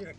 Yeah.